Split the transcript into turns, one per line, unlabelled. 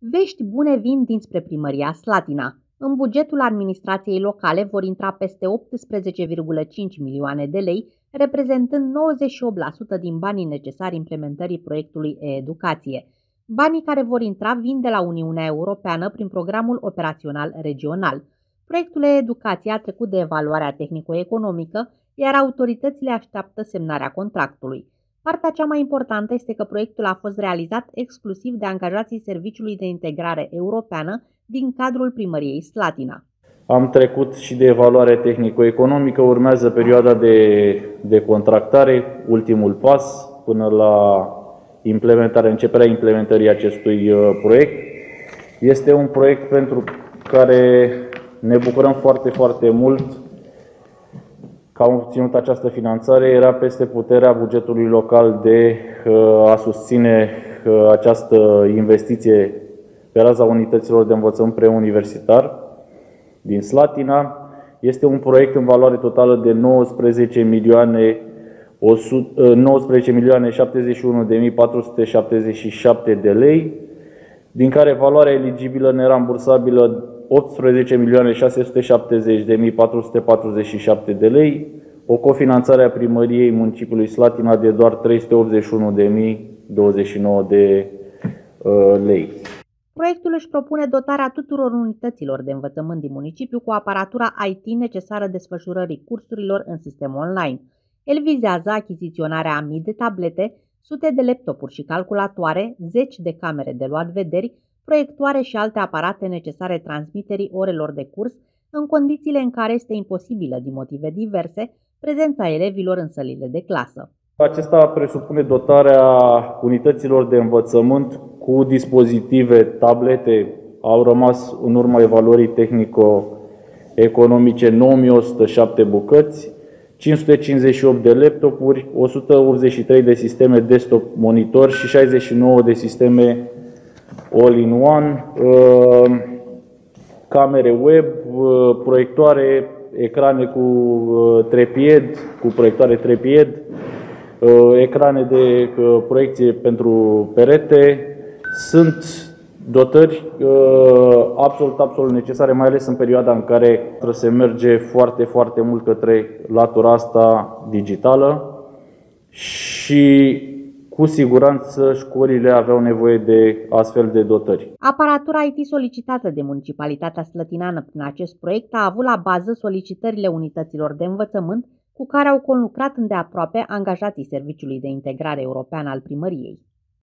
Vești bune vin dinspre primăria Slatina. În bugetul administrației locale vor intra peste 18,5 milioane de lei, reprezentând 98% din banii necesari implementării proiectului e-educație. Banii care vor intra vin de la Uniunea Europeană prin programul operațional regional. Proiectul e-educație a trecut de evaluarea tehnico-economică, iar autoritățile așteaptă semnarea contractului. Partea cea mai importantă este că proiectul a fost realizat exclusiv de angajații Serviciului de Integrare Europeană din cadrul primăriei Slatina.
Am trecut și de evaluare tehnico-economică, urmează perioada de, de contractare, ultimul pas, până la implementarea, începerea implementării acestui uh, proiect. Este un proiect pentru care ne bucurăm foarte, foarte mult că am obținut această finanțare era peste puterea bugetului local de uh, a susține uh, această investiție pe raza unităților de învățământ preuniversitar din Slatina. Este un proiect în valoare totală de 19 milioane 19 uh, milioane 71.477 de lei, din care valoarea eligibilă nerambursabilă 18.670.447 de lei, o cofinanțare a primăriei municipiului Slatina de doar 381.029 de uh, lei.
Proiectul își propune dotarea tuturor unităților de învățământ din municipiu cu aparatura IT necesară desfășurării cursurilor în sistem online. El vizează achiziționarea a mii de tablete, sute de laptopuri și calculatoare, zeci de camere de luat vederi, proiectoare și alte aparate necesare transmiterii orelor de curs în condițiile în care este imposibilă, din motive diverse, prezența elevilor în sălile de clasă.
Acesta presupune dotarea unităților de învățământ cu dispozitive, tablete, au rămas în urma evaluării tehnico-economice 9107 bucăți, 558 de laptopuri, 183 de sisteme desktop monitor și 69 de sisteme all-in-one, uh, camere web, uh, proiectoare, ecrane cu uh, trepied, cu proiectoare trepied, ecrane de proiecție pentru perete. Sunt dotări absolut, absolut necesare, mai ales în perioada în care trebuie să merge foarte, foarte mult către latura asta digitală și cu siguranță școlile aveau nevoie de astfel de dotări.
Aparatura IT solicitată de Municipalitatea Slătinană prin acest proiect a avut la bază solicitările unităților de învățământ cu care au conlucrat îndeaproape angajații Serviciului de Integrare European al Primăriei.